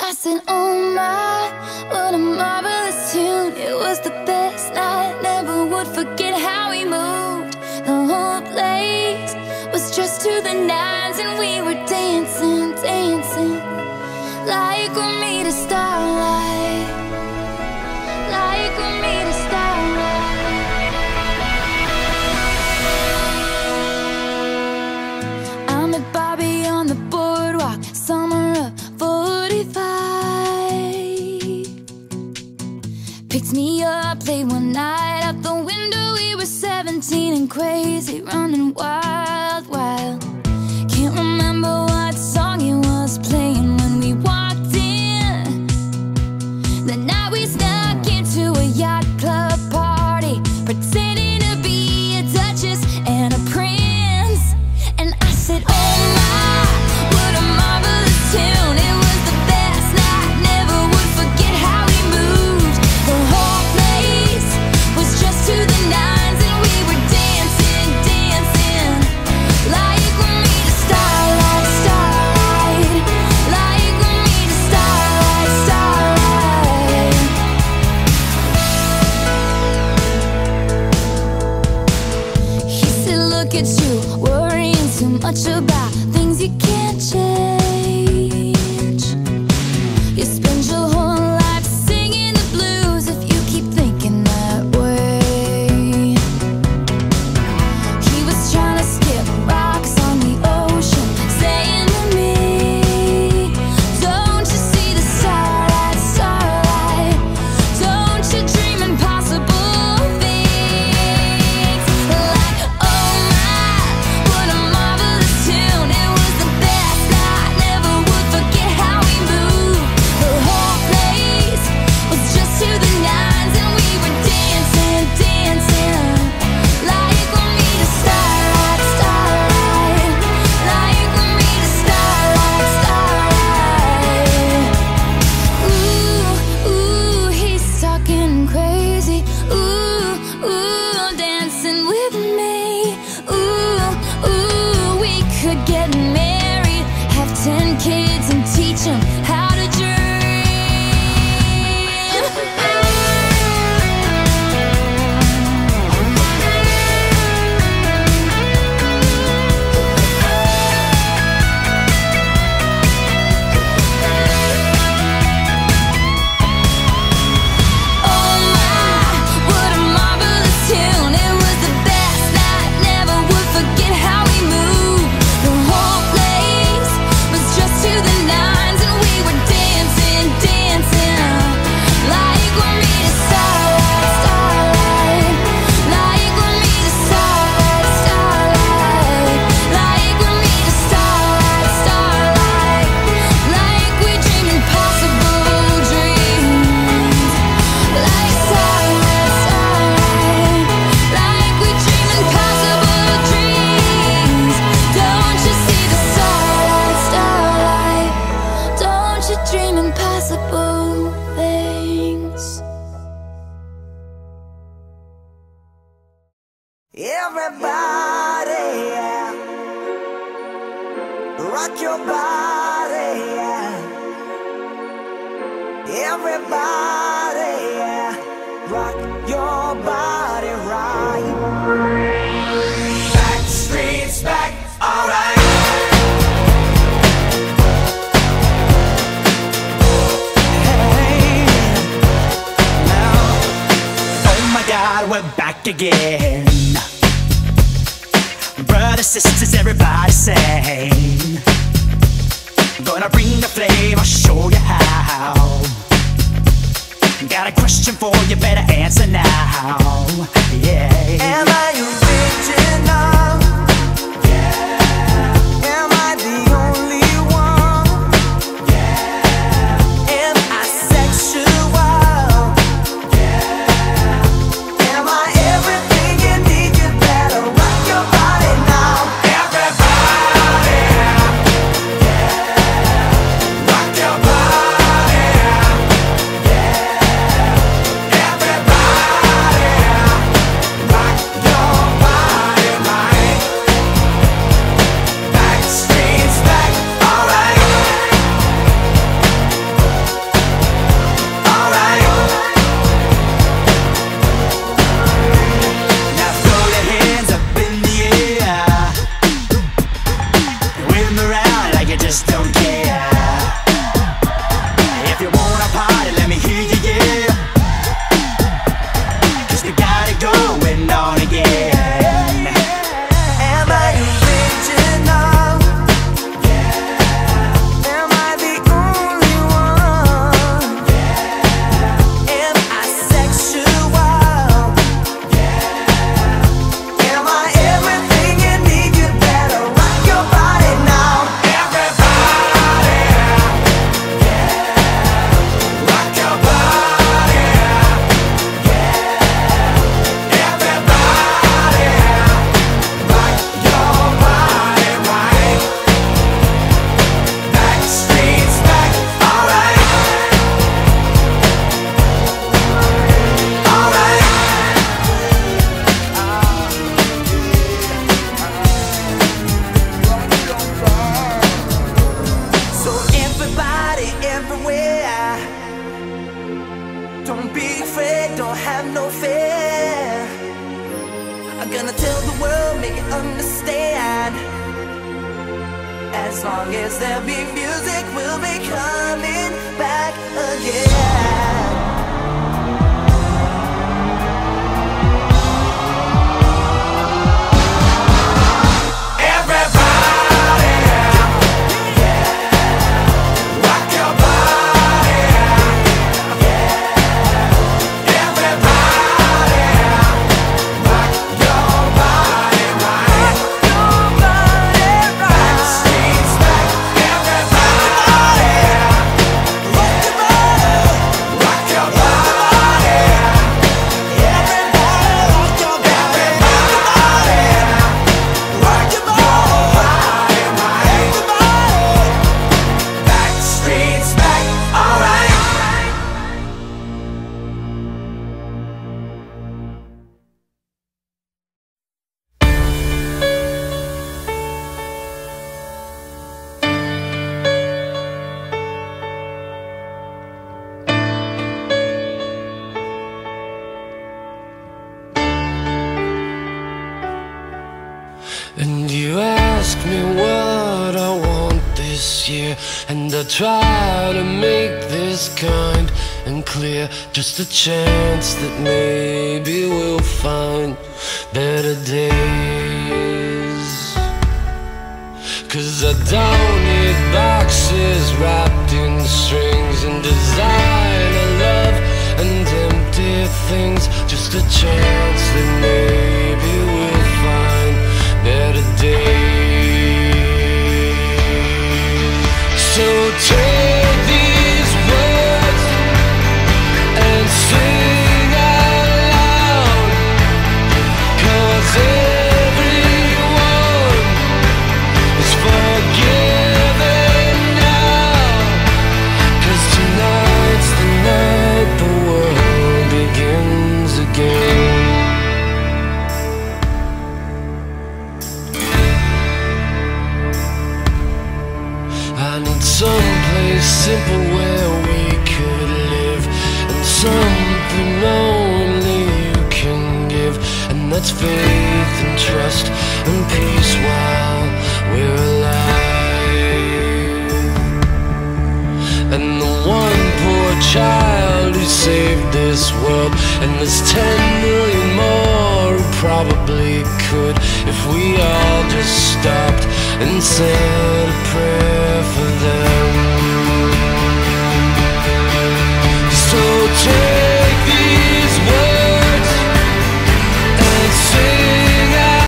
I said, oh my, what am I? one night out the window, we were 17 and crazy, running wild. again. Brothers, sisters, everybody sing. Gonna bring the flame, I'll show you how. Got a question for you, better answer now. Yeah. Am I long as there be music, we'll be coming back again. And you ask me what I want this year. And I try to make this kind and clear Just a chance that maybe we'll find better days. Cause I don't need boxes wrapped in strings And designer love and empty things. Just a chance that maybe take something only you can give And that's faith and trust and peace while we're alive. And the one poor child who saved this world And there's ten million more who probably could If we all just stopped and said a prayer